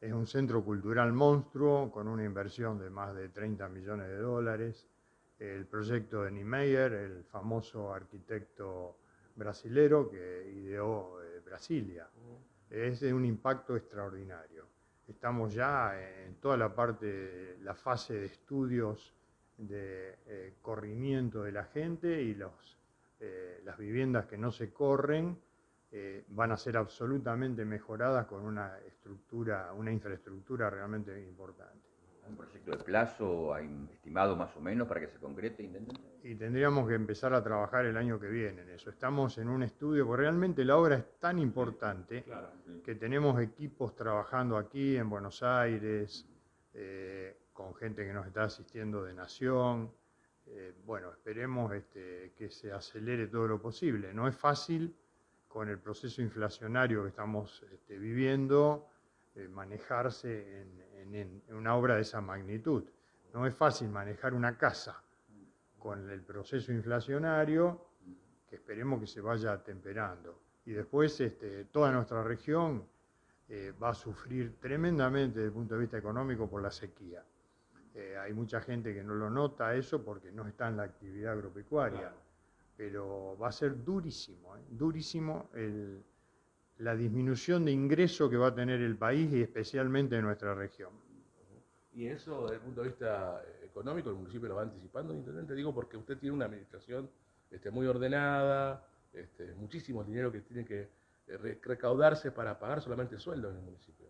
Es un centro cultural monstruo con una inversión de más de 30 millones de dólares. El proyecto de Niemeyer, el famoso arquitecto brasilero que ideó eh, Brasilia. Es de un impacto extraordinario. Estamos ya en toda la parte, la fase de estudios de eh, corrimiento de la gente y los, eh, las viviendas que no se corren eh, van a ser absolutamente mejoradas con una estructura, una infraestructura realmente importante. ¿Un proyecto de plazo hay estimado más o menos para que se concrete, intendente? Y tendríamos que empezar a trabajar el año que viene en eso. Estamos en un estudio, porque realmente la obra es tan importante que tenemos equipos trabajando aquí en Buenos Aires, eh, con gente que nos está asistiendo de Nación. Eh, bueno, esperemos este, que se acelere todo lo posible. No es fácil con el proceso inflacionario que estamos este, viviendo, eh, manejarse en, una obra de esa magnitud. No es fácil manejar una casa con el proceso inflacionario, que esperemos que se vaya atemperando. Y después este, toda nuestra región eh, va a sufrir tremendamente desde el punto de vista económico por la sequía. Eh, hay mucha gente que no lo nota eso porque no está en la actividad agropecuaria pero va a ser durísimo, ¿eh? durísimo la disminución de ingreso que va a tener el país y especialmente nuestra región. Y eso desde el punto de vista económico, el municipio lo va anticipando, intendente, digo porque usted tiene una administración este, muy ordenada, este, muchísimo dinero que tiene que eh, recaudarse para pagar solamente sueldos en el municipio.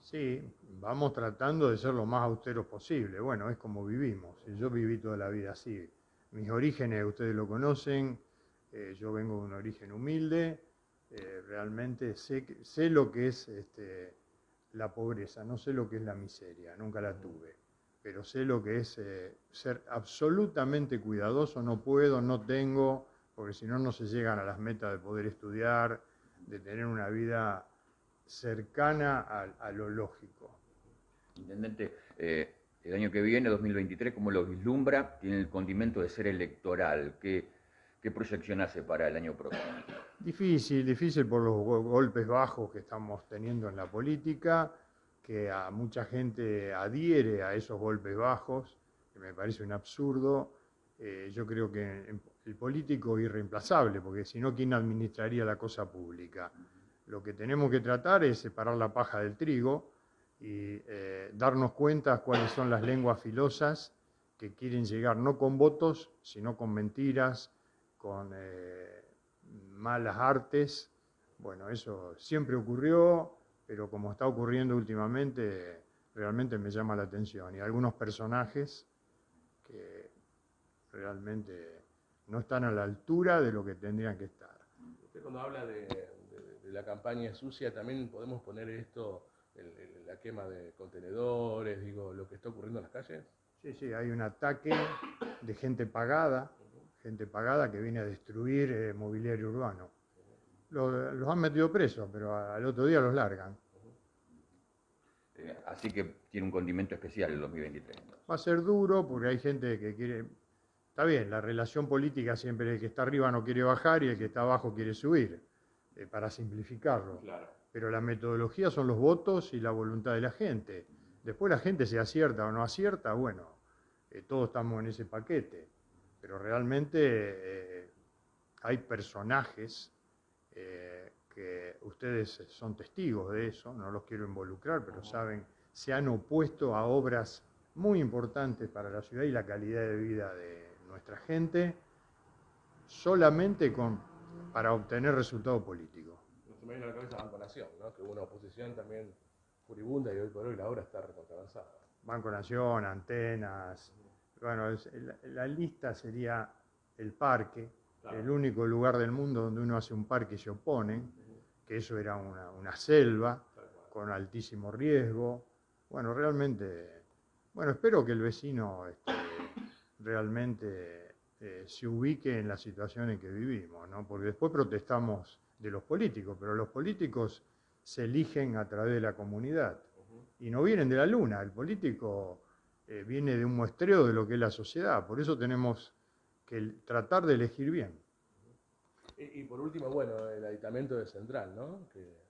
Sí, vamos tratando de ser lo más austeros posible. Bueno, es como vivimos. Yo viví toda la vida así mis orígenes, ustedes lo conocen, eh, yo vengo de un origen humilde, eh, realmente sé, sé, lo que es este, la pobreza, no sé lo que es la miseria, nunca la tuve, pero sé lo que es eh, ser absolutamente cuidadoso, no puedo, no tengo, porque si no, no se llegan a las metas de poder estudiar, de tener una vida cercana a, a lo lógico. Intendente, el año que viene, 2023, ¿cómo lo vislumbra? Tiene el condimento de ser electoral. ¿Qué, qué proyección hace para el año próximo? Difícil, difícil por los golpes bajos que estamos teniendo en la política, que a mucha gente adhiere a esos golpes bajos, que me parece un absurdo. Eh, yo creo que el político es irreemplazable, porque si no, ¿quién administraría la cosa pública? Lo que tenemos que tratar es separar la paja del trigo y eh, darnos cuenta cuáles son las lenguas filosas que quieren llegar no con votos, sino con mentiras, con eh, malas artes. Bueno, eso siempre ocurrió, pero como está ocurriendo últimamente, realmente me llama la atención. Y algunos personajes que realmente no están a la altura de lo que tendrían que estar. Usted cuando habla de, de la campaña sucia, también podemos poner esto la quema de contenedores, digo, lo que está ocurriendo en las calles? Sí, sí, hay un ataque de gente pagada, gente pagada que viene a destruir eh, mobiliario urbano. Los, han metido presos, pero al otro día los largan. Eh, así que tiene un condimento especial el 2023. Va a ser duro porque hay gente que quiere... Está bien, la relación política siempre el que está arriba no quiere bajar y el que está abajo quiere subir, eh, para simplificarlo. Claro pero la metodología son los votos y la voluntad de la gente. Después la gente se acierta o no acierta, bueno, eh, todos estamos en ese paquete, pero realmente eh, hay personajes eh, que ustedes son testigos de eso, no los quiero involucrar, pero saben, se han opuesto a obras muy importantes para la ciudad y la calidad de vida de nuestra gente, solamente con, para obtener resultado político se me viene a la cabeza Banco Nación, ¿no? que hubo una oposición también furibunda y hoy por hoy la obra está avanzada. Banco Nación, antenas, bueno, la, lista sería el parque, el único lugar del mundo donde uno hace un parque y se oponen, que eso era una, selva con altísimo riesgo. Bueno, realmente, bueno, espero que el vecino este, realmente eh, se ubique en la situación en que vivimos, ¿no? porque después protestamos de los políticos, pero los políticos se eligen a través de la comunidad y no vienen de la luna, el político eh, viene de un muestreo de lo que es la sociedad, por eso tenemos que tratar de elegir bien. Y, por último, bueno, el aditamento de Central, ¿no? Que,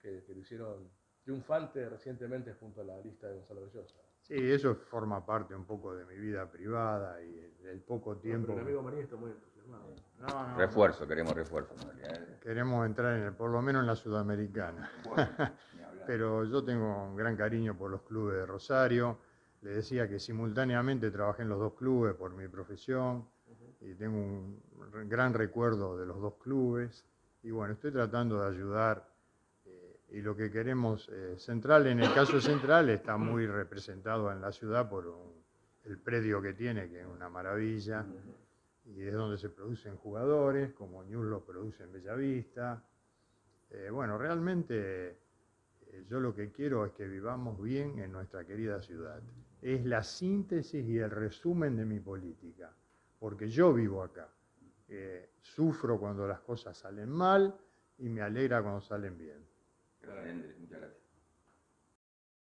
que, lo hicieron, triunfante recientemente junto a la lista de Gonzalo Bellosa. Sí, eso forma parte un poco de mi vida privada y el, poco tiempo. el amigo María está muy entusiasmado. No, refuerzo, queremos refuerzo. Queremos entrar en el, por lo menos en la sudamericana. Pero yo tengo un gran cariño por los clubes de Rosario. Le decía que simultáneamente trabajé en los dos clubes por mi profesión y tengo un gran recuerdo de los dos clubes. Y bueno, estoy tratando de ayudar eh, y lo que queremos, eh, Central, en el caso Central, está muy representado en la ciudad por el predio que tiene, que es una maravilla, y es donde se producen jugadores, como News lo produce en Bellavista. Eh, bueno, realmente yo lo que quiero es que vivamos bien en nuestra querida ciudad. Es la síntesis y el resumen de mi política, porque yo vivo acá. Eh, sufro cuando las cosas salen mal y me alegra cuando salen bien. Muchas gracias.